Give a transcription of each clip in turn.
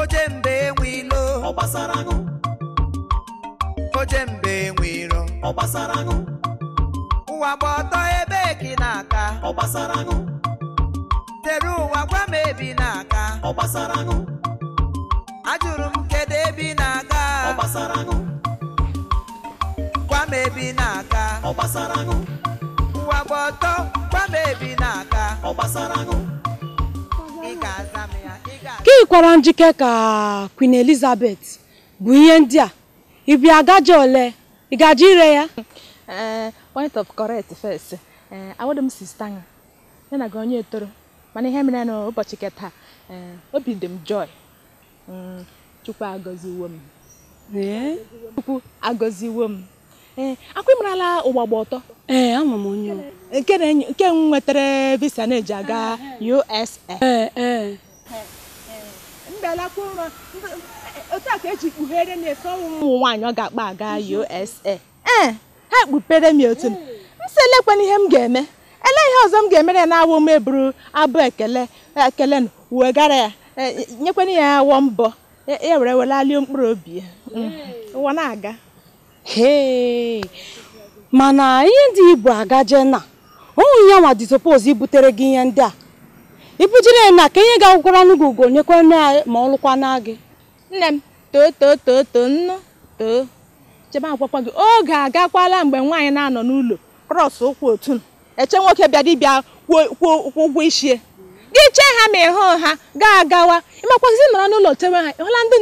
oje mbe enwe ilo ọ gbasara aṅụ enwe iro ọ gbasara aṅụ ụwa gba ọtọ ebe gị na-aka ọ gbasara aṅụ tere ụwa gwa m ebi na-aka ọ gbasara aṅụ ajụrụ m kedu ebi na-aga ọ gbasara aṅụ gwa m ebi na-aga ọ gbasara aṅụ ụwa gba ọtọ gwa m ebi na-aga ọ gbasara aṅụ ị ga-aza m ya ị ga ka ị kwara njike ka Queen Elizabeth bụ ihe ndị a. Ibi agaje ole? Ị gaje ire ya? Eh, point of correct first. Eh, awụdị m sista ya ya na gị onye toro. Mana ihe mere n'ụbọchị keta eh, obi dị m joy. Mm, chukwu agọziwo m. Chukwu agọziwo m. Ee akwa ịmarala ụgbagba ọtọ? Ee ama m onye. Ọ. nke nwetara visa na-eji aga USA ee ee mbelakwa ọnwụ ụmụ nwaanyị ọ ga-akpa aga USA ee ha kpupere m otu m. Nsị elekwana ihe m ga-eme? Ele ihe ọzọ m ga-emere ya na-awụ m eburu abụ ekele ekele wegara ya eh, nyekwana ya awọ mbọ. Ya were welalie mkpụrụ obi ya. Mm, ụwa na-aga. Mana ihe ndị ibu agaje na onwe ya nwa dị suppose ibutere gị ihe ndị a. ibujire ya na ka ihe ga-agwụkwara gị ugo nyekwa ma ọ lụkwa na gị. Nne m too too too too nnu too. Chebe akwakwa gị. Oge agakwala mgbe nwaanyị na-anọ n'ụlọ krọs ụkwụ otu eche nwoke bịa dibịa kwuo ụgwọ ishie gị chee ha ma ịhụ ha gaa agawa ịmakwazi nọrọ n'ụlọ chewe ha. Ịhụla ndị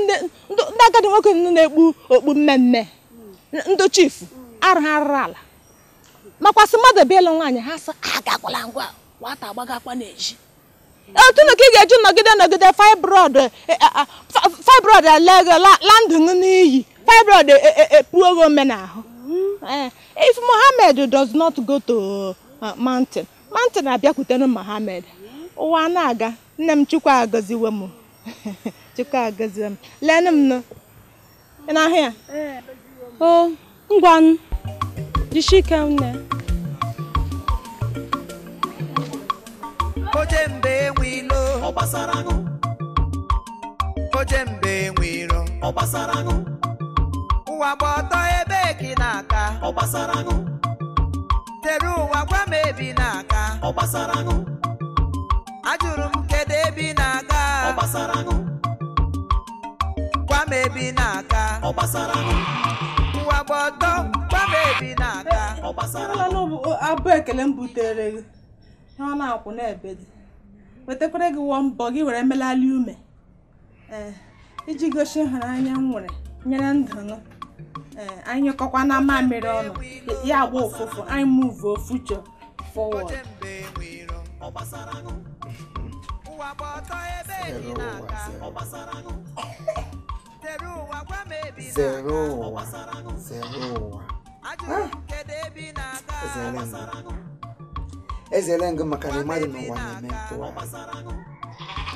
ndị agadi nwoke na-ekpu okpu mmemme? Ndị chifu arụ ha rụrụ ala. Makwasị mmadụ bịa ịlụ nwaanyị ha sị agakwala ngwa nwata agbagakwa n'ezi. Otu na ka ị ga-eji nọgide nọgide fibroid fibroid elega landụ gị n'iyi. Fibroid epuo gị ome n'ahụ Eh, if Mohammed does not go to uh, mountain mountain abịakwutere Mohammed. Ụwa na-aga nne m chukwu agọziwe m. Chukwu agọziwe m. Leenụ m nụ. Ị na-ahụ ya? O ngwanụ. Jisike nne. Oje mbe enwe ilo. Ọ gbasara aṅụ oje mbe enwe iro ọ gbasara aṅụ ụwa gba ọtọ ebe gị na-aka ọ gbasara aṅụ tere ụwa gwa m ebi na-aga. Ọ gbasara aṅụ ajụrụ m kedu ebi na-aga. Ọ gbasara aṅụ gwa m ebi na-aga. Ọ gbasara aṅụ ụwa gba ọtọ gwa m ebi na-aga. Ọ gbasara n'ụbụ abụ ekele m butere gị. Ọ na-akwụ n'ebe dị wetakwara gị wọ mbọ gị were melali ume. Ee iji gosi ịhụnanya m nwere nyere ndụ m. Ee anyị kọkwa na mamịrị ọnụ. Ya agba ụfụfụ anyị move future forward. Oje mbe enwe iro ọ gbasara aṅụ ụwa gba ọtọ ebe gị na-aga ọ gbasara aṅụ tere ụwa gwa m ezere ngụ gbasara aṅụ ezere ngụ maka na mmadụ n'ụwa na-eme ntụgharị gbasara aṅụ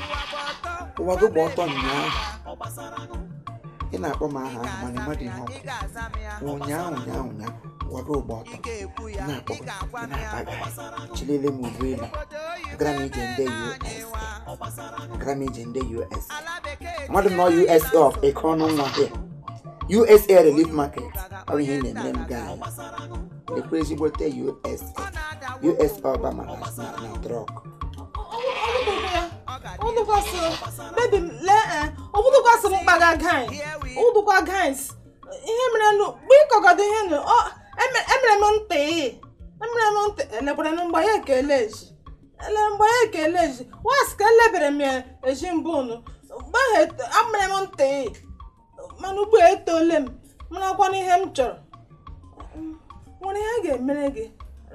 ụwa gba. Ọtọ ụwa gị gba ọtọ ụnyaahụ. Ọ gbasara aṅụ ị na-akpọ m aha ahụ mana mmadụ ihe ị ọkụ. Ga-aza m ya ụnyaahụ ụnyaahụ ụnyaahụ ụwa gị gba ọtọ. Ị ga-ekwu ị ya na-akpọ ị m ga-agwa ị m ya na-akpaga chilele m ụgbọelu obodo oyibo agara m ije ndị anyị US nwa ọ gbasara aṅụ agara m ije ndị US ala bekee mmadụ nọ USA of econo nwa here USA relief market ọ ihe na-emere m gaa lekwa ezigbote USA US ọba mana na na trọk ihe mere nụ mgbe ịkọgọdọ ihe nụ emere m ntị emere m ntị elekwara m mgbe ya ekele eji ele mgbe ya ekele eji was ka elebere m ya eji mbụ nụ mgbe amere m ntị mana ugbu a etole m marakwana ihe m chọrọ. Nwere ihe a ga-emere gị.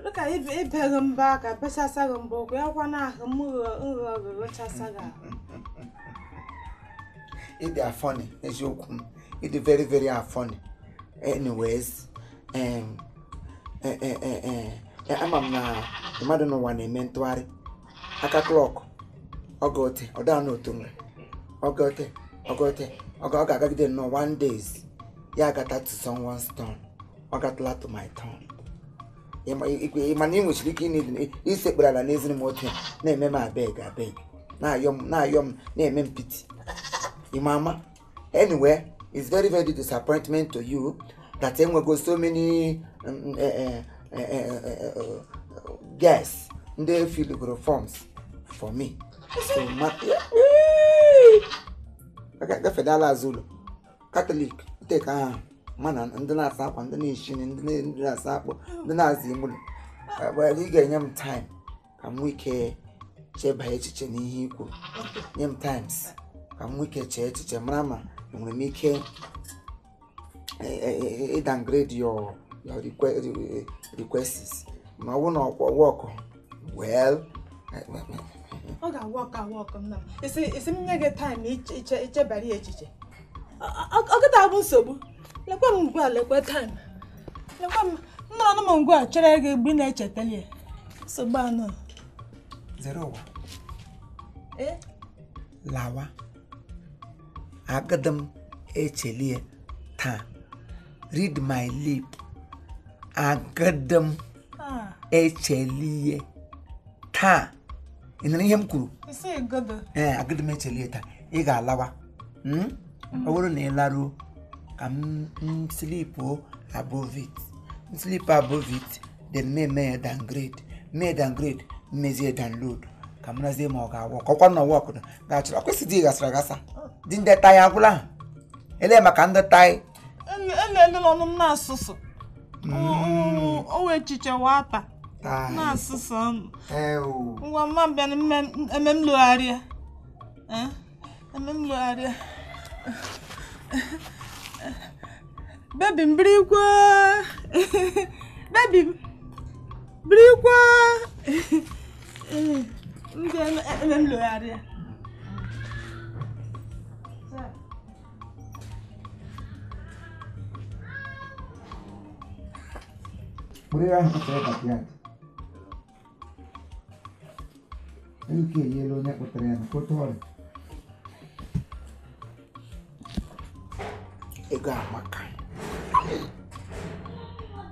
Dịka ibe gị mba aka bechasa gị mbụ ụkwụ ya kwa na ahụ m nghọ ghọchasa gị ahụ. Ịdị afọni eziokwu m. Ịdị very very afọni anyways eh, eh, eh, ama m na mmadụ n'ụwa na-eme ntụgharị. Aka klọk ọgote ọda n'otu nwe ọgote ọgote ọga ọ ga-agagide nnọọ one days ya agata to someone's turn. Ọ gatala to my turn. Ịma na ị nwechiri ike isekpere ala n'eziri m otu na-eme m abeg abeg. Na-ayọ m na-ayọ m na-eme m piti. Imama. Anyway, it's very, very disappointment to you that enwego so many uh, uh, uh, uh, uh, guests. Ndị filigoro forms for me. So, ma gafedala azụ ụlọ katọlik teka aha mana ndị na-asa akwa ndị na-eshi nri, ndị na- na-asa akpụ ndị na-aza ime ụlọ ị ga-enye m time. Ka m ike cheba echiche n'ihe i kwuru nye m times. Ka m ike chee echiche mara ma enwere m ike ịdangrade your ma ọ bụrụ na ọkwa wọkụ well. Ọ ga-awa ọka awa ọkụ nna m. Isi isi m nye gị taịm iche iche ichebara ya echiche. Ọ gịta bụ nsogbu. Lekwe m ngwa lekwe taịm lekwe m nnọrọ m ngwa chere gị mgbe ị na-echetali ya. Nsogbu anọ. Zere ụwa. Ee lawa. Agada m echelie taa. Read my lip. Agada m ah echelie taa. Ị nụrụ ihe m kwuru ee agada m echelie taa ị ga-alawa Mm? ọ bụrụ na ị laruo ka m slipụ above it m slip above it then me mee ya downgrade mee downgrade mmezie download ka m razie ma ọ ga-awọ ọkwa na ọwọkụ ga-achọrọ ọkwesịdị gasara gasa dị ndị taị agwụla ele maka ndị taị elele ọnụ m na-asụsụ o wee echiche wata taị na-asụsụ ọnụ ewu ngwa mma bịa na mme- eme m logharịa Eh? eme m logharịa bebi m birikwa bebi m birikwa Eh, m bịa eme eme m logharịa Bụrụ ya ahụ kpụtara backyard. E o que ele Velike je jelo treino, kot on. Eu amaka.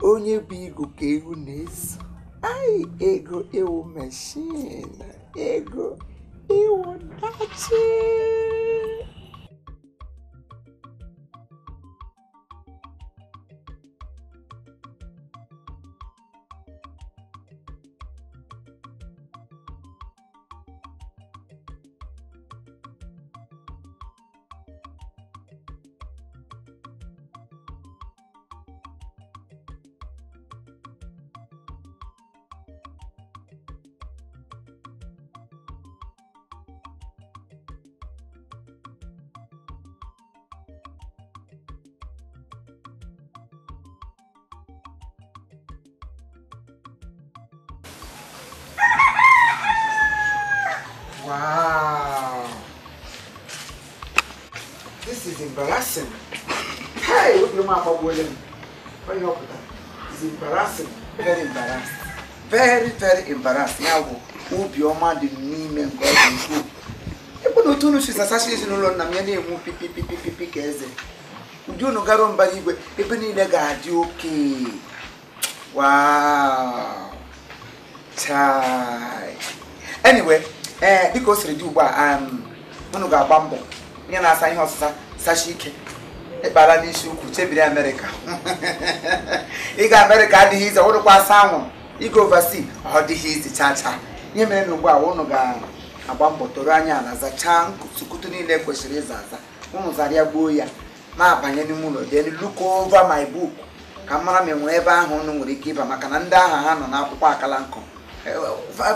Onye O igu bigo que na-eso. Ai, ego eu mexendo, Ego eu dachi. Wow. This is embarrassing. Hey, look at my Bob William. What you up? It's embarrassing. Very embarrassed. Very, very embarrassed. Now, obiọma dị n'ime nke ọ dị ukwuu. Ebe na otu unu si sasacha ezinụlọ nna m ya na-enwu pipi pipi pipi ka eze. Ụdị unu gara mbara igwe ebe niile ga-adị oke. Wow. Chai. Anyway, ee dịka o siri dị ugbu a um, unu ga-agba mbọ onye na-asa ihe ọsịsa sacha ike ịkpara n'isi ukwu chebiri amerịka ịga amerịka adịghị ize ụrụkwa asa anwụrụ ịga ovasi ọ dịghị izi chaa ihe mere na ugbu a unu ga-agba mbọ toro anya ala zachaa nkutukutu niile kwesịrị ịza aza. Unu zara ya gbuo ya na-abanye n'ime ụlọ then look over my book. Ka m mara ma enwere ebe ahụ unu nwere ike ịba maka na ndị aha ha nọ n'akwụkwọ akala nkọ.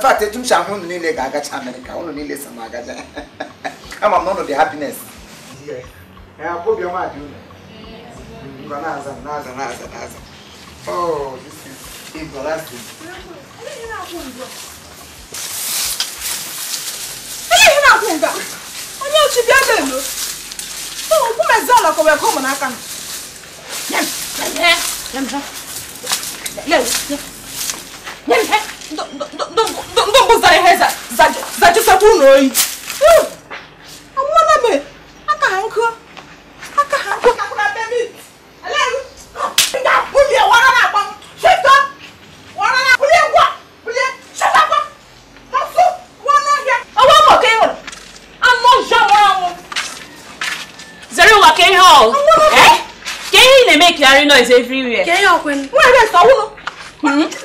Fat etu m si ahụ unu niile ga-agacha amerịka unu niile so m agaja ama m na unu dị happiness obiọma dị unu ngwa na-aza na-aza na-aza na-aza oh this is embarrassing Ele ihe na-akwụ nga onye ochi bịa lelo okwu mezi ala ka wee kọ ụmụ n'aka m ndị mbụ zara ihe zajụsakwa ụlọ oyi amụmana me aka ha nkụ aka ha ndongo za iheza zachisaku unoyi amuona me akahankiwa akahankiwa Zeruwa, can you hold? Eh? Can you make your noise everywhere? Can you hold? Where is the one?